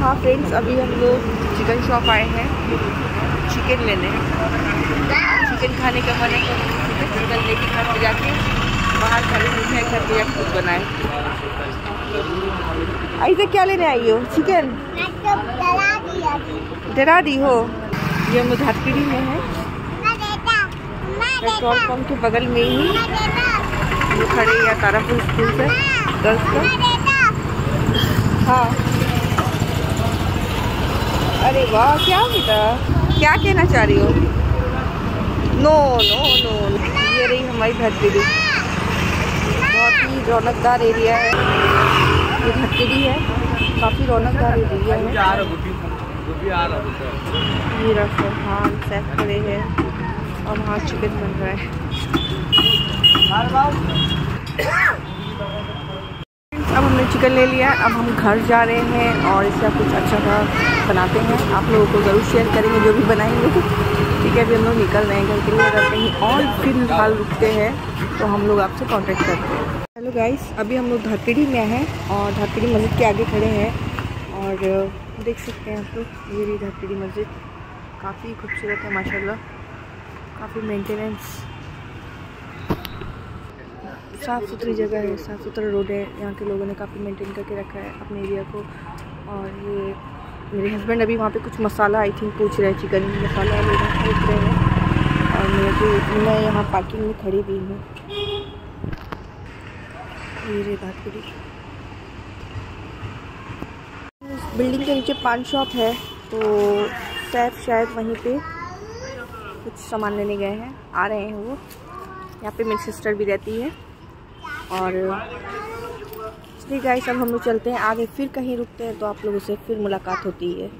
हाँ फ्रेंड्स अभी हम लोग चिकन शॉप आए हैं। चिकन लेने। चिकन खाने का मन है तो चिकन लेके घर जाके बाहर खड़े होते हैं घर पे जाके खुद बनाए। ऐसे क्या लेने आई हो? चिकन डरा दी हो। ये हम लोग में है। पेट्रोल पंप के बगल में ही। ये खड़े या तारापुर स्कूल से, गर्ल्स का। हाँ। अरे वाह क्या बेटा? क्या कहना चाह रही हो? नो नो नो ये रही हमारी धरतीडी बहुत ही रौनकदार एरिया है। ये धरतीडी है। काफ़ी रौनकदार एरिया है। ये रफान सैफ खड़े हैं। और वहाँ चिकन बन रहा है। अब हमने चिकन ले लिया, अब हम घर जा रहे हैं और इसका कुछ अच्छा सा बनाते हैं। आप लोगों को ज़रूर शेयर करेंगे जो भी बनाएँगे। ठीक है, अभी हम लोग निकल रहे हैं घर के लिए अगर कहीं और फ़िलहाल रुकते हैं तो हम लोग आपसे कांटेक्ट करते हैं। हेलो गाइस अभी हम लोग धरतीडी में हैं और धरतीडी मस्जिद के आगे खड़े हैं और देख सकते हैं आप लोग, ये भी धरतीडी मस्जिद काफ़ी खूबसूरत है, माशाल्लाह। काफ़ी मेंटेनेंस साफ़ सुथरी जगह है साफ़ सुथरा रोड है। यहाँ के लोगों ने काफ़ी मेंटेन करके रखा है अपने एरिया को। और ये मेरे हस्बैंड अभी वहाँ पे कुछ मसाला आई थिंक पूछ रहे हैं, चिकन मसाला लेना पूछ रहे हैं। और मेरे मैं यहाँ पार्किंग में खड़ी भी हूँ। ये धातपुरी बिल्डिंग के नीचे पान शॉप है तो सैफ शायद वहीं पे कुछ सामान लेने गए हैं। आ रहे हैं वो। यहाँ पे मेरी सिस्टर भी रहती है। और इसलिए गाइस अब हम लोग चलते हैं। आगे फिर कहीं रुकते हैं तो आप लोगों से फिर मुलाकात होती है।